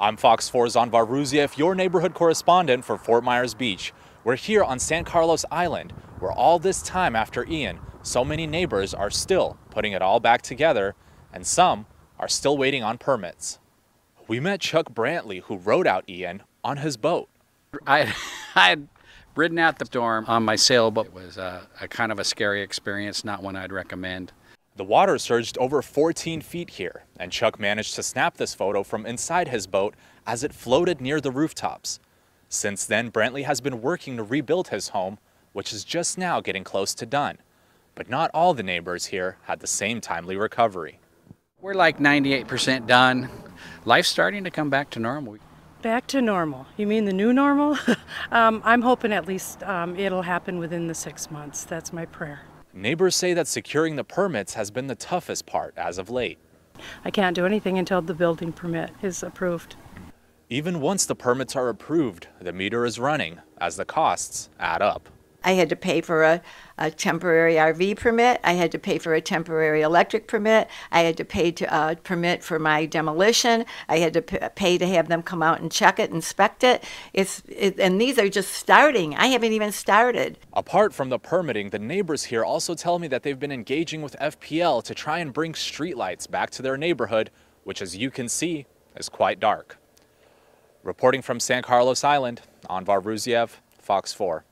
I'm Fox 4's Anvar Ruziev, your neighborhood correspondent for Fort Myers Beach. We're here on San Carlos Island, where all this time after Ian, so many neighbors are still putting it all back together, and some are still waiting on permits. We met Chuck Brantley, who rode out Ian on his boat. I, I had ridden out the storm on my sailboat. It was a, a kind of a scary experience, not one I'd recommend. The water surged over 14 feet here, and Chuck managed to snap this photo from inside his boat as it floated near the rooftops. Since then, Brantley has been working to rebuild his home, which is just now getting close to done. But not all the neighbors here had the same timely recovery. We're like 98% done. Life's starting to come back to normal. Back to normal. You mean the new normal? um, I'm hoping at least um, it'll happen within the six months. That's my prayer. Neighbors say that securing the permits has been the toughest part as of late. I can't do anything until the building permit is approved. Even once the permits are approved, the meter is running as the costs add up. I had to pay for a, a temporary RV permit. I had to pay for a temporary electric permit. I had to pay to uh, permit for my demolition. I had to pay to have them come out and check it, inspect it. It's it, and these are just starting. I haven't even started. Apart from the permitting, the neighbors here also tell me that they've been engaging with FPL to try and bring streetlights back to their neighborhood, which, as you can see, is quite dark. Reporting from San Carlos Island, Anvar Ruziev, Fox 4.